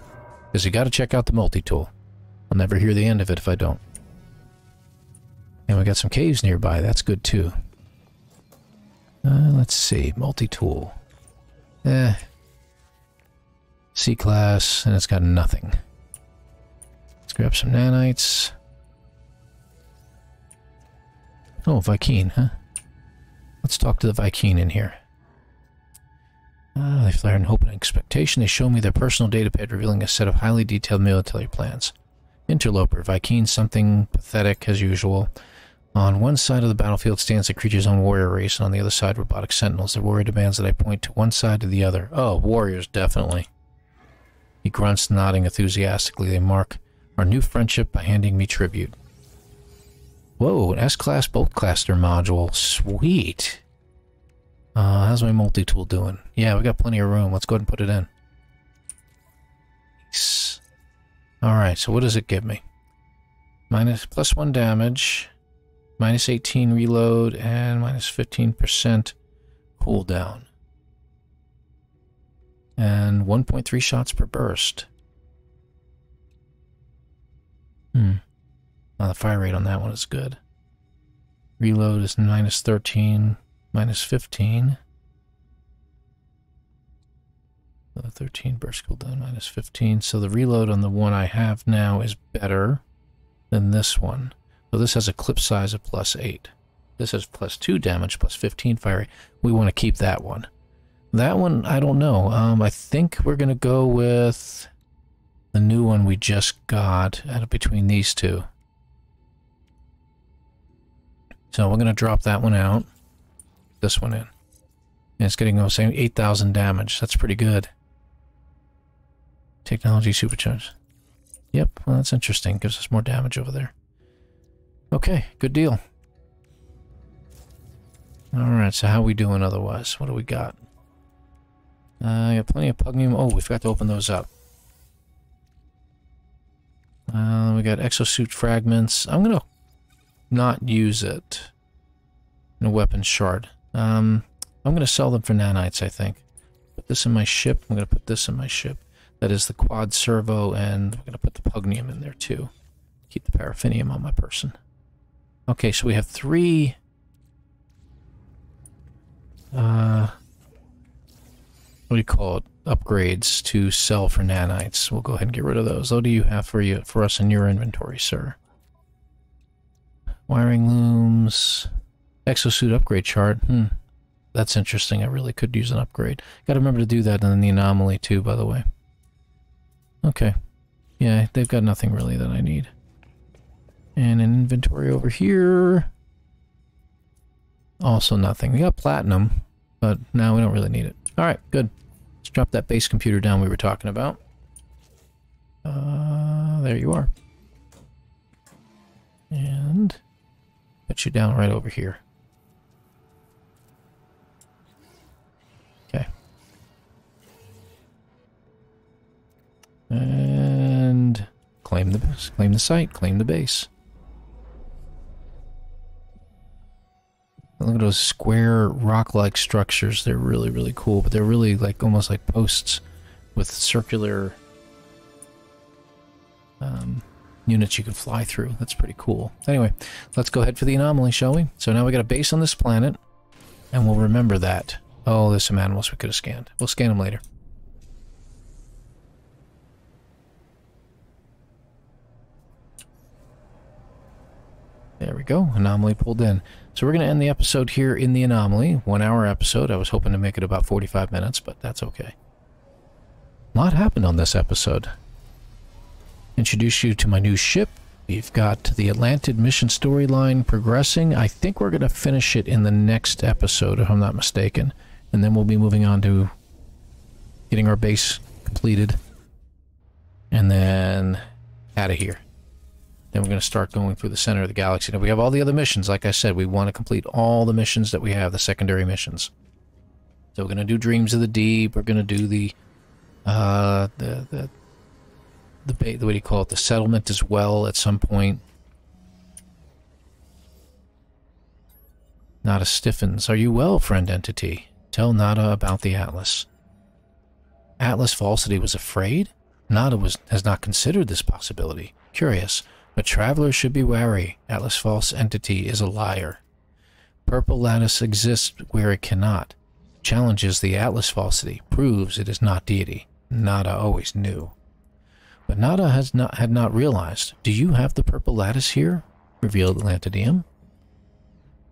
Because you got to check out the multi-tool. I'll never hear the end of it if I don't. And we got some caves nearby. That's good too. Uh, let's see. Multi-tool. Eh. C-class, and it's got nothing. Let's grab some nanites. Oh, Vy'keen, huh? Let's talk to the Vy'keen in here. Ah, they flare in hope and expectation. They show me their personal datapad revealing a set of highly detailed military plans. Interloper, Vy'keen, something pathetic as usual. On one side of the battlefield stands the creature's own warrior race, and on the other side, robotic sentinels. The warrior demands that I point to one side or the other. Oh, warriors, definitely. He grunts, nodding enthusiastically. They mark our new friendship by handing me tribute. Whoa, an S-Class bolt cluster module. Sweet. Uh, how's my multi-tool doing? Yeah, we got plenty of room. Let's go ahead and put it in. Nice. Alright, so what does it give me? Minus plus one damage minus 18 reload, and minus 15% cooldown. And 1.3 shots per burst. Hmm. Now the fire rate on that one is good. Reload is minus 13, minus 15. Uh, 13 burst cooldown, minus 15. So the reload on the one I have now is better than this one. So this has a clip size of plus 8. This has plus 2 damage, plus 15 fire. We want to keep that one. That one, I don't know. Um, I think we're going to go with the new one we just got out of between these two. So we're going to drop that one out. This one in. And it's getting the same 8,000 damage. That's pretty good. Technology supercharge. Yep, well that's interesting. Gives us more damage over there. Okay, good deal. Alright, so how we doing otherwise? What do we got? Uh, got plenty of pugneum. Oh, we forgot to open those up. Uh, we got exosuit fragments. I'm gonna not use it in a weapon shard. Um, I'm to sell them for nanites, I think. Put this in my ship. I'm to put this in my ship. That is the quad servo, and we're to put the pugneum in there too. Keep the paraffinium on my person. Okay, so we have three... Uh, what do you call it? Upgrades to sell for nanites. We'll go ahead and get rid of those. What do you have for you for us in your inventory, sir? Wiring looms, exosuit upgrade chart. Hmm, that's interesting. I really could use an upgrade. Got to remember to do that in the anomaly too, by the way. Okay. Yeah, they've got nothing really that I need. And an inventory over here. Also nothing. We got platinum, but now we don't really need it. Alright, good. Let's drop that base computer down we were talking about. Uh, there you are. And put you down right over here. Okay. And claim the base. claim the site, claim the base. Look at those square rock-like structures. They're really, really cool, but they're really like almost like posts with circular um, units you can fly through. That's pretty cool. Anyway, let's go ahead for the anomaly, shall we? So now we got a base on this planet, and we'll remember that. Oh, there's some animals we could have scanned. We'll scan them later. There we go. Anomaly pulled in. So we're going to end the episode here in the anomaly. One hour episode. I was hoping to make it about 45 minutes, but that's okay. A lot happened on this episode. Introduce you to my new ship. We've got the Atlantid mission storyline progressing. I think we're going to finish it in the next episode, if I'm not mistaken. And then we'll be moving on to getting our base completed. And then out of here. Then we're going to start going through the center of the galaxy. Now, we have all the other missions. Like I said, we want to complete all the missions that we have, the secondary missions. So we're going to do Dreams of the Deep. We're going to do the, uh, the, the, the, the, what do you call it, the settlement as well at some point. Nada stiffens. Are you well, friend entity? Tell Nada about the Atlas. Atlas Falsity was afraid? Nada was, has not considered this possibility. Curious. But travelers should be wary. Atlas False Entity is a liar. Purple Lattice exists where it cannot. Challenges the Atlas falsity. Proves it is not deity. Nada always knew. But Nada has not had not realized. Do you have the purple lattice here? revealed Atlantidium.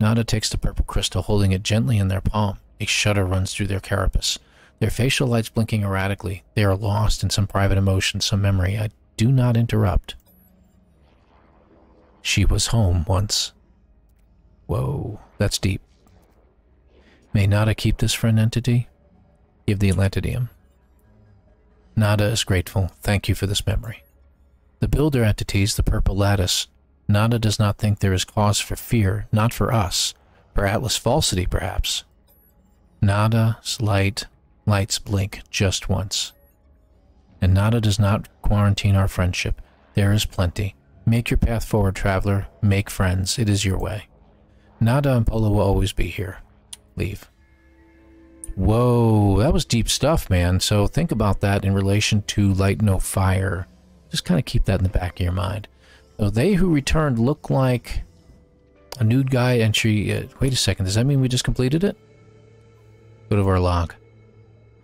Nada takes the purple crystal, holding it gently in their palm. A shudder runs through their carapace. Their facial lights blinking erratically. They are lost in some private emotion, some memory. I do not interrupt. She was home once. Whoa, that's deep. May Nada keep this for an entity? Give the Atlantidium. Nada is grateful. Thank you for this memory. The builder entities, the purple lattice. Nada does not think there is cause for fear, not for us. For Atlas falsity, perhaps. Nada's light lights blink just once. And Nada does not quarantine our friendship. There is plenty. Make your path forward, traveler. Make friends. It is your way. Nada and Polo will always be here. Leave. Whoa, that was deep stuff, man. So think about that in relation to Light No Fire. Just kind of keep that in the back of your mind. So they who returned look like a nude guy entry. Uh, wait a second, does that mean we just completed it? Go to our log.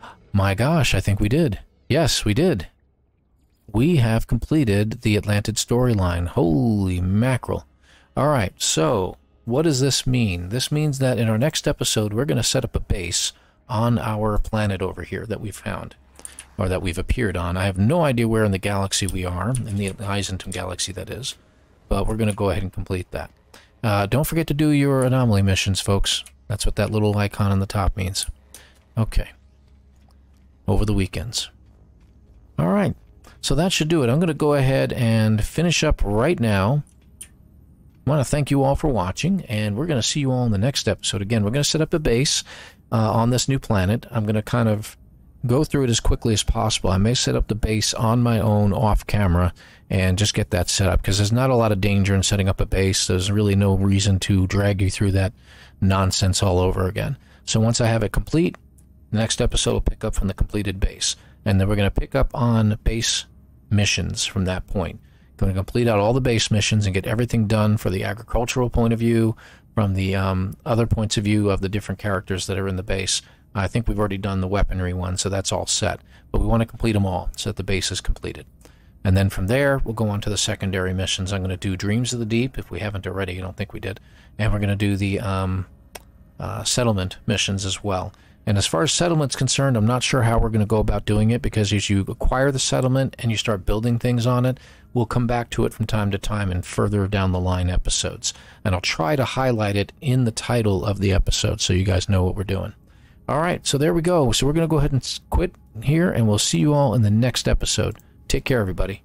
[gasps] My gosh, I think we did. Yes, we did we have completed the Atlantid storyline. Holy mackerel. All right, so what does this mean? This means that in our next episode, we're going to set up a base on our planet over here that we found, or that we've appeared on. I have no idea where in the galaxy we are, in the Eissentam galaxy, that is, but we're going to go ahead and complete that. Uh, don't forget to do your anomaly missions, folks. That's what that little icon on the top means. Okay. Over the weekends. All right. So that should do it. I'm going to go ahead and finish up right now. I want to thank you all for watching, and we're going to see you all in the next episode. Again, we're going to set up a base uh, on this new planet. I'm going to kind of go through it as quickly as possible. I may set up the base on my own off camera and just get that set up because there's not a lot of danger in setting up a base. There's really no reason to drag you through that nonsense all over again. So once I have it complete, the next episode will pick up from the completed base. And then we're going to pick up on base missions from that point. Going to complete out all the base missions and get everything done for the agricultural point of view, from the um, other points of view of the different characters that are in the base. I think we've already done the weaponry one, so that's all set. But we want to complete them all so that the base is completed. And then from there, we'll go on to the secondary missions. I'm going to do Dreams of the Deep, if we haven't already. I don't think we did. And we're going to do the um, uh, settlement missions as well. And as far as settlement's concerned, I'm not sure how we're going to go about doing it because as you acquire the settlement and you start building things on it, we'll come back to it from time to time in further down the line episodes. And I'll try to highlight it in the title of the episode so you guys know what we're doing. All right, so there we go. So we're going to go ahead and quit here, and we'll see you all in the next episode. Take care, everybody.